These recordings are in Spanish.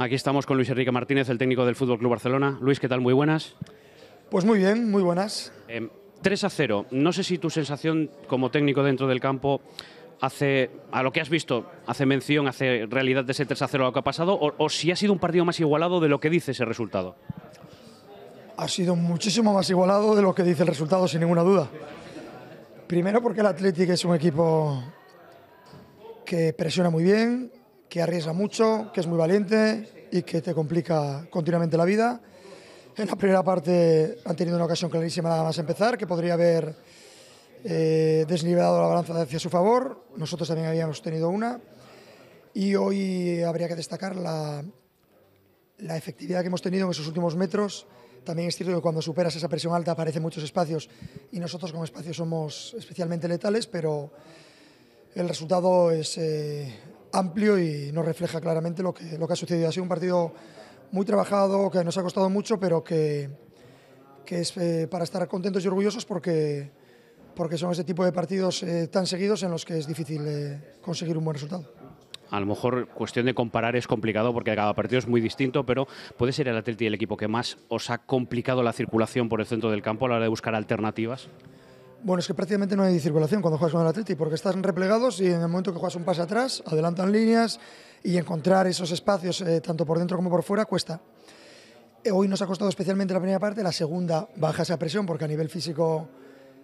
Aquí estamos con Luis Enrique Martínez, el técnico del Fútbol Club Barcelona. Luis, ¿qué tal? Muy buenas. Pues muy bien, muy buenas. Eh, 3 a 0. No sé si tu sensación como técnico dentro del campo hace, a lo que has visto, hace mención, hace realidad de ese 3 a 0 lo que ha pasado, o, o si ha sido un partido más igualado de lo que dice ese resultado. Ha sido muchísimo más igualado de lo que dice el resultado, sin ninguna duda. Primero porque el Athletic es un equipo que presiona muy bien, que arriesga mucho, que es muy valiente y que te complica continuamente la vida. En la primera parte han tenido una ocasión clarísima nada más empezar, que podría haber eh, desnivelado la balanza hacia su favor. Nosotros también habíamos tenido una. Y hoy habría que destacar la, efectividad que hemos tenido en esos últimos metros. También es cierto que cuando superas esa presión alta aparecen muchos espacios y nosotros con espacios somos especialmente letales, pero el resultado es eh, amplio y nos refleja claramente lo que, lo que ha sucedido. Ha sido un partido muy trabajado, que nos ha costado mucho, pero que, que es eh, para estar contentos y orgullosos porque, porque son ese tipo de partidos eh, tan seguidos en los que es difícil eh, conseguir un buen resultado. A lo mejor cuestión de comparar es complicado porque cada partido es muy distinto, pero puede ser el Atleti el equipo que más os ha complicado la circulación por el centro del campo a la hora de buscar alternativas. Bueno, es que prácticamente no hay circulación cuando juegas con el Atleti, porque están replegados y en el momento que juegas un pase atrás, adelantan líneas y encontrar esos espacios, eh, tanto por dentro como por fuera, cuesta. Eh, Hoy nos ha costado especialmente la primera parte, la segunda baja esa presión, porque a nivel físico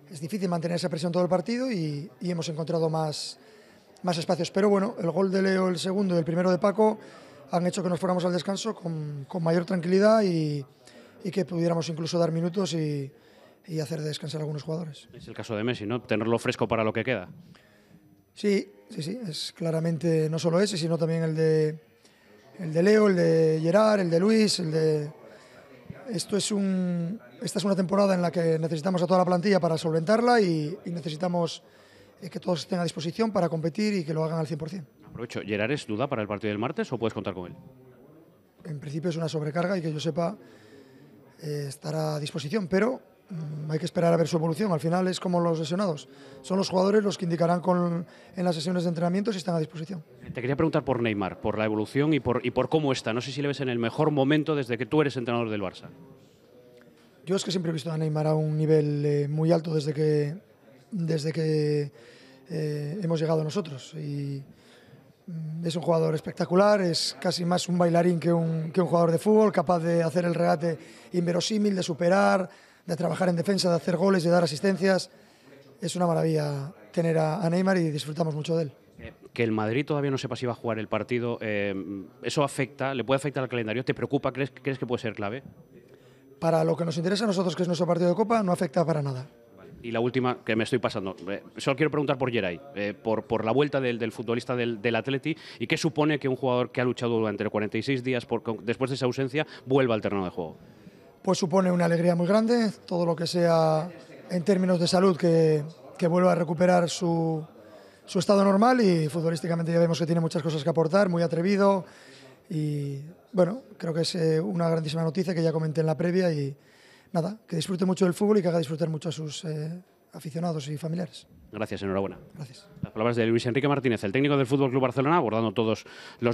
es difícil mantener esa presión todo el partido y, y hemos encontrado más, más espacios. Pero bueno, el gol de Leo, el segundo y el primero de Paco han hecho que nos fuéramos al descanso con, con mayor tranquilidad y, y que pudiéramos incluso dar minutos y, y hacer descansar a algunos jugadores. Es el caso de Messi, ¿no? Tenerlo fresco para lo que queda. Sí, sí, sí, es claramente no solo ese, sino también el de, el de Leo, el de Gerard, el de Luis, el de... Esto es un, esta es una temporada en la que necesitamos a toda la plantilla para solventarla y, y necesitamos eh, que todos estén a disposición para competir y que lo hagan al 100%. Aprovecho, ¿Gerard es duda para el partido del martes o puedes contar con él? En principio es una sobrecarga y que yo sepa eh, estará a disposición, pero hay que esperar a ver su evolución. Al final es como los lesionados. Son los jugadores los que indicarán con, en las sesiones de entrenamiento si están a disposición. Te quería preguntar por Neymar, por la evolución y por, y por cómo está. No sé si le ves en el mejor momento desde que tú eres entrenador del Barça. Yo es que siempre he visto a Neymar a un nivel eh, muy alto desde que, desde que eh, hemos llegado nosotros. Y mm, es un jugador espectacular, es casi más un bailarín que un, que un jugador de fútbol, capaz de hacer el regate inverosímil, de superar, de trabajar en defensa, de hacer goles, de dar asistencias. Es una maravilla tener a, Neymar y disfrutamos mucho de él. Eh, Que el Madrid todavía no sepa si va a jugar el partido, eh, ¿eso afecta, le puede afectar al calendario? ¿Te preocupa? ¿Crees, ¿Crees que puede ser clave? Para lo que nos interesa a nosotros, que es nuestro partido de Copa, no afecta para nada. Y la última que me estoy pasando. eh, solo quiero preguntar por Geray, eh, por, por la vuelta del, del futbolista del, del Atleti y qué supone que un jugador que ha luchado durante 46 días por- después de esa ausencia vuelva al terreno de juego. Pues supone una alegría muy grande, todo lo que sea en términos de salud que, que vuelva a recuperar su, su estado normal y futbolísticamente ya vemos que tiene muchas cosas que aportar, muy atrevido y bueno, creo que es eh, una grandísima noticia que ya comenté en la previa y nada, que disfrute mucho del fútbol y que haga disfrutar mucho a sus eh, aficionados y familiares. Gracias, enhorabuena. Gracias. Las palabras de Luis Enrique Martínez, el técnico del Fútbol Club Barcelona, abordando todos los